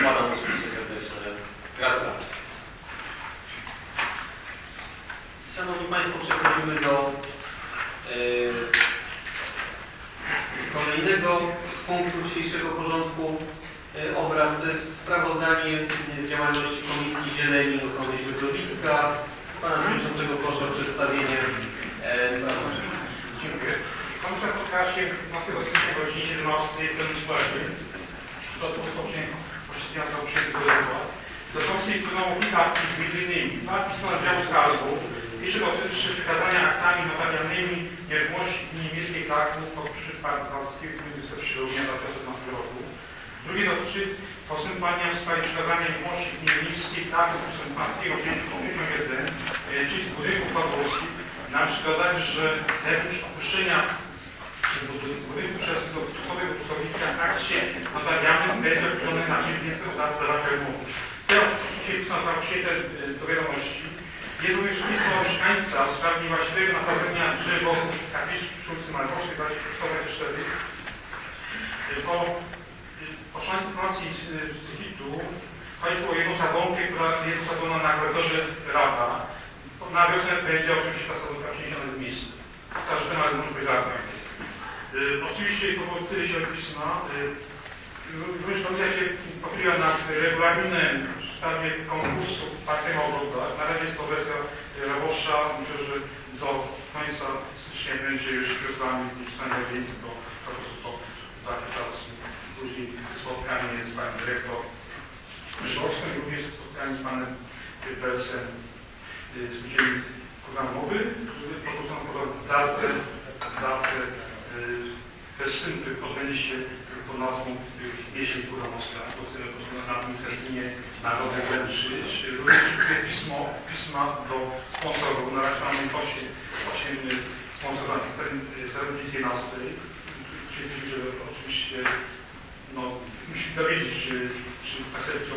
składam oczywiście serdeczne gratulacje. Szanowni Państwo, przechodzimy do yy, kolejnego punktu dzisiejszego porządku yy, obrad. To jest sprawozdanie z działalności Komisji Zieleni Ochrony Środowiska. Pana Przewodniczącego proszę o przedstawienie yy, sprawozdania. Dziękuję. Komisja spotkała się 15 stycznia o godzinie 17 w tym sprawie. To przyjętego rozmowa. Do między innymi dwa pisma Wydziału Skarbu. Pierwsze dotyczy przekazania aktami notarialnymi nieruchomości pod przypadek Warskiego gminy Sierownia 2015 roku. Drugie dotyczy postępowania w sprawie przekazania nieruchomości gminy miejskiej Kraków Sądowskiego Dziennika 51, czyli z budynków podwórskich. Należy dodać, że termin opuszczenia przez dotychczasowego pracownika w trakcie notarialnym będzie określony na dzień 20 zawarcia umowy. Teraz oczywiście są tam przyjęte do wiadomości. Jest również pismo mieszkańca w sprawie niewłaściwego nasadzenia drzew wokół kapliczki przy ulicy Markowskiej 24. Po otrzymaniu informacji z HIT-u chodzi o jedną sadzonkę, która jest osadzona na będzie oczywiście ta sadzonka przeniesiona z miejsca. Także temat może być zaraz Y, oczywiście po się pisma. Również komisja się pochyliła nad regulaminem w sprawie konkursu partyjnego ogroda. Na razie jest to wersja roboczna. Myślę, że do końca stycznia będzie już wysłany stan więc do po prostu po akceptacji. Później spotkanie z panem dyrektor Myszowską i również spotkanie z panem prezesem z udziałem programowy, który proponuje datę, datę festyn, który odbędzie się pod nazwą Jesień chcemy po prostu na tym festynie Narody wręczyć. Również pismo, pisma do sponsorów. Na razie mamy 8, 8 sponsorów w ceremonii 11. Czyli, że oczywiście no, musimy dowiedzieć, czy, czy akceptują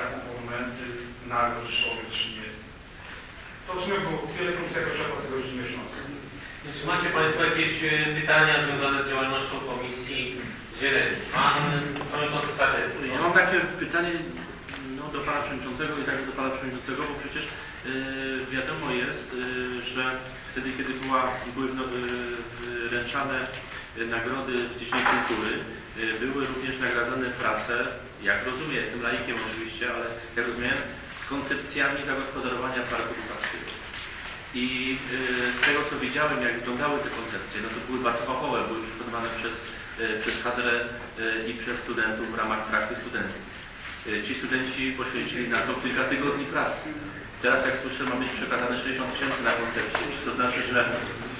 taką monumenty nagród Rzeszowy, czy nie. To w sumie było tyle komisja kończyła tego godziny 16. Czy macie Państwo jakieś e, pytania związane z działalnością Komisji Zieleni? Pan Przewodniczący Sadecki. Ja mam takie pytanie no, do Pana Przewodniczącego i także do Pana Przewodniczącego, bo przecież yy, wiadomo jest, yy, że wtedy, kiedy była, były no, wręczane nagrody w dziedzinie kultury, były również nagradzane prace, jak rozumiem, jestem laikiem oczywiście, ale jak rozumiem, z koncepcjami zagospodarowania Dukackiego. I y, z tego co widziałem, jak wyglądały te koncepcje, no to były bardzo fachowe, były przygotowane przez, y, przez kadrę y, i przez studentów w ramach praktyk studenckich. Ci studenci poświęcili na to kilka tygodni pracy. Teraz jak słyszę, ma być przekazane 60 tysięcy na koncepcję. Czy to znaczy, że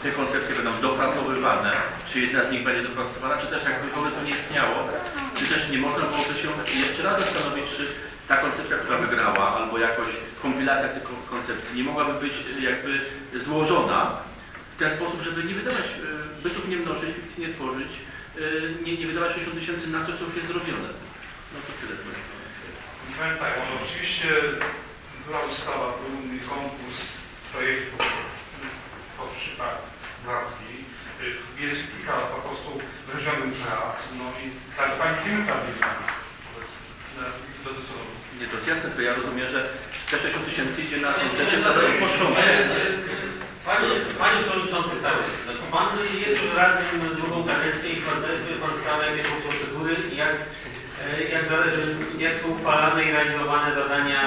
te koncepcje będą dopracowywane, czy jedna z nich będzie dopracowana, czy też jakby w to nie istniało, czy też nie można byłoby się jeszcze raz zastanowić, czy ta koncepcja, która wygrała, albo jakoś kompilacja tych koncepcji nie mogłaby być jakby złożona w ten sposób, żeby nie wydawać e, bytów nie mnożyć, fikcji nie tworzyć, e, nie, nie wydawać 60 tysięcy na coś, co już jest zrobione. No to tyle. Powiem tak, może oczywiście była ustawa, był konkurs projektu pod przypadek Błaski. Jest kilka po prostu wyrządzonych prac, no i tak pani film tam jest nie, to jest ja rozumiem, że te 60 tysięcy idzie na koncepcję rozpoczną. Panie, panie Przewodniczący Starost, znaczy Pan jest już radnym drugą kadencję i Pan interesuje Pan sprawę, jakie są procedury i jak, e, jak, zależy, jak są uchwalane i realizowane zadania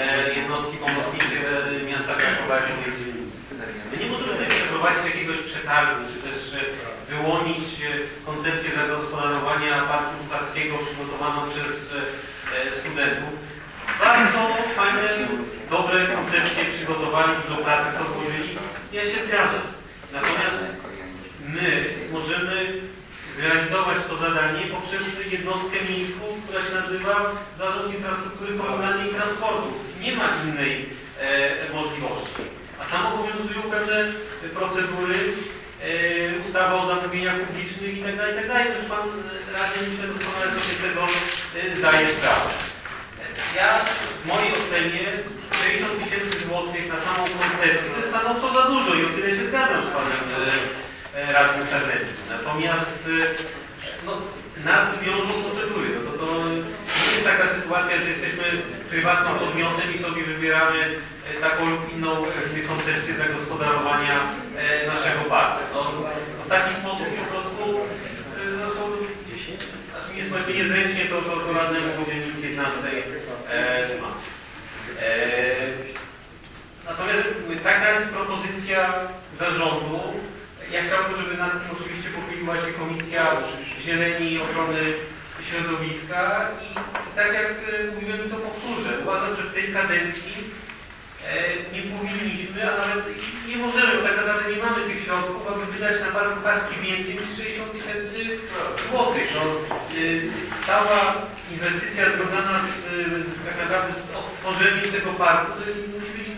e, jednostki pomocnicze miasta Krakowa i dzielnicy. My nie możemy tutaj przeprowadzić jakiegoś przetargu, czy też e, wyłonić koncepcję zagospodarowania parku Lukackiego przygotowaną przez studentów. Dobre koncepcje przygotowali, dużo pracy podłożyli. Ja się zgadzam. Natomiast my możemy zrealizować to zadanie poprzez jednostkę miejską, która się nazywa Zarząd Infrastruktury Komunalnej i Transportu. Nie ma innej e, możliwości. A tam obowiązują pewne procedury, e, ustawa o zamówieniach publicznych itd. Tak itd. Tak Już Pan Radny myślę doskonale sobie tego e, zdaje sprawę. Ja w mojej ocenie 60 tysięcy złotych na samą koncepcję to jest stanowczo za dużo i o tyle się zgadzam z Panem e, Radnym Czarneckim. Natomiast e, no, nas wiążą procedury. No to, to nie jest taka sytuacja, że jesteśmy prywatnym podmiotem i sobie wybieramy e, taką lub inną e, koncepcję zagospodarowania naszego parku. No, w taki sposób po prostu no, są, niezręcznie, to, to, to radnemu mówię nic 11 temat. Natomiast taka jest propozycja zarządu. Ja chciałbym, żeby nad tym oczywiście pochyliła się Komisja Zieleni i Ochrony Środowiska i tak jak e, mówiłem, to powtórzę. Uważam, że w tej kadencji e, nie powinniśmy, a nawet nie możemy, bo tak naprawdę nie mamy tych środków, aby wydać na park kucharski więcej niż 60 tysięcy złotych. No, y, cała inwestycja związana z, z, tak naprawdę z odtworzeniem tego parku to jest,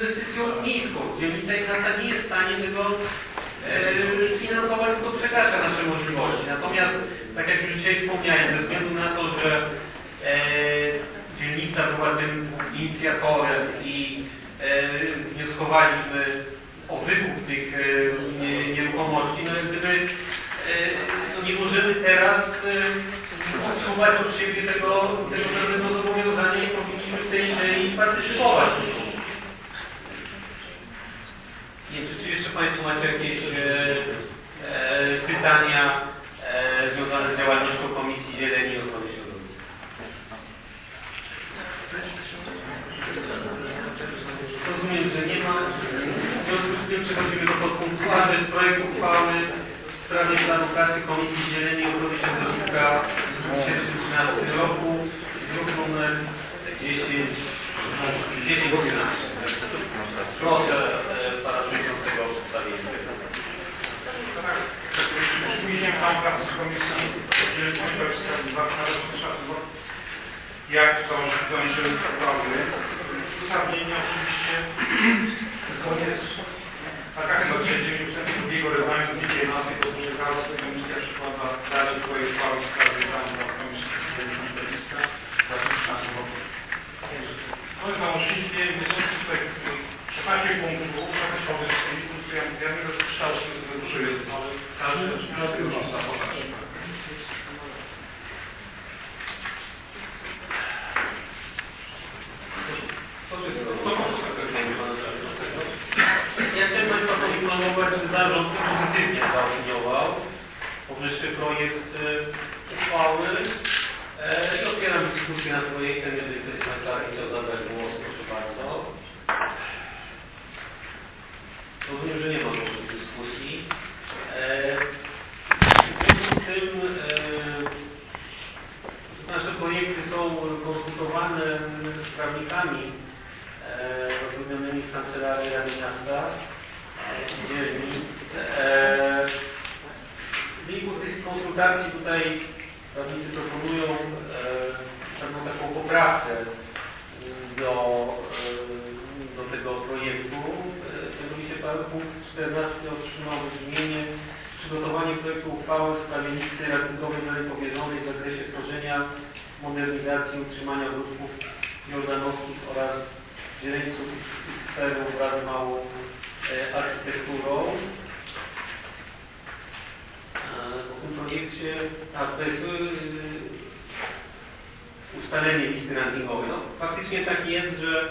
inwestycją miejską. Dzielnica i miasta nie jest w stanie tego e, sfinansować, bo to przekracza nasze możliwości. Natomiast, tak jak już dzisiaj wspomniałem, ze względu na to, że e, dzielnica była tym inicjatorem i e, wnioskowaliśmy o wykup tych e, nie- nieruchomości, no gdyby e, nie możemy teraz e, odsuwać od siebie tego, tego pewnego zobowiązania i powinniśmy w tej idei partycypować. Nie wiem, czy, czy jeszcze Państwo macie jakieś e, e, pytania e, związane z działalnością Komisji Zieleni i Ochrony Środowiska? Rozumiem, że nie ma. Tym przechodzimy do podpunktu A, to jest projekt uchwały w sprawie planu pracy Komisji Zieleni i Ochrony Środowiska w 2013 roku, druk numer 10, 10 Proszę e, Pana Przewodniczącego o przedstawienie Później Pan pracy Komisji Zieleni Środowiska szacunek, jak to się sprawy. Uzasadnienie oczywiście zgodnie z A każdy odcinek ustęp drugiego regulaminu dzisiaj masy podróży karskiej komisja przykłada dalej projekt uchwały w sprawie że zarząd pozytywnie zaopiniował powyższy projekt e, uchwały e, i otwieram dyskusję nad projektem. Jeżeli ktoś z Państwa chciał zabrać głos, proszę bardzo. Rozumiem, że nie ma żadnych dyskusji. E, W związku z tym e, nasze projekty są konsultowane z prawnikami e, zatrudnionymi w Kancelarii Rady Miasta e, dzielnic. E, W wyniku tych konsultacji tutaj prawnicy proponują e, pewną taką poprawkę do, e, do tego projektu. E, Mianowicie punkt 14 otrzymał brzmienie przygotowanie projektu uchwały w sprawie listy ratunkowej zalepowierzonej w zakresie tworzenia, modernizacji i utrzymania grudków jordanowskich oraz źreńców i skwerów wraz z małą e, architekturą. E, Po tym projekcie, a to jest e, ustalenie listy rankingowej. No, faktycznie tak jest, że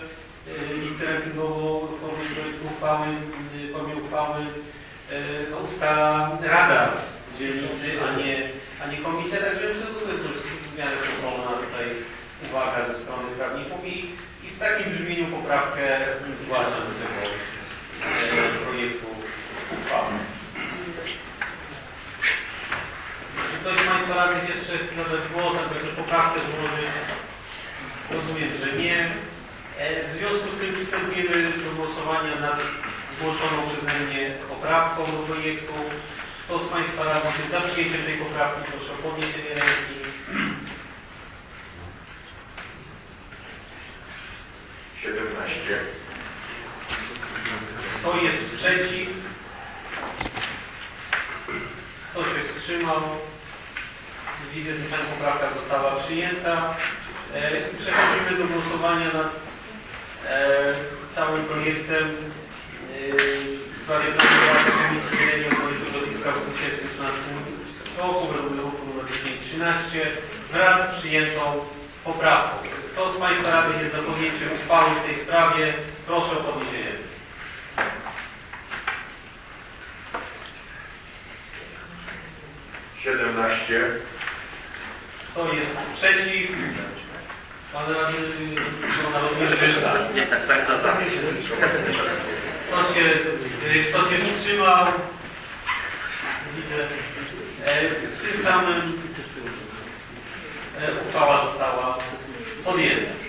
listę rankingową w uchwały, formie uchwały e, no, ustala Rada Dzielnicy, a nie, a nie Komisja. Także w miarę stosowna tutaj uwaga ze strony prawników i, i w takim brzmieniu poprawkę zgłaszam do tego e, projektu uchwały. Czy radnych jeszcze chce zabrać głos, aby tę poprawkę złożyć? Rozumiem, że nie. E, W związku z tym przystępujemy do głosowania nad zgłoszoną przeze mnie poprawką do projektu. Kto z Państwa radnych jest za przyjęciem tej poprawki, proszę o podniesienie ręki. Kto jest przeciw? Kto się wstrzymał? Widzę, że ta poprawka została przyjęta. E, Przechodzimy do głosowania nad e, całym projektem e, w sprawie planu Komisji Zieleni Ochrony Środowiska w 2013 roku, w roku nr 1013 wraz z przyjętą poprawką. Kto z Państwa radnych jest za podjęciem uchwały w tej sprawie? Proszę o podniesienie. Siedemnaście. Kto jest przeciw? Pan radny za. Nie, tak, tak, za, za. Kto się, kto się wstrzymał? Widzę. E, Tym samym e, uchwała została podjęta.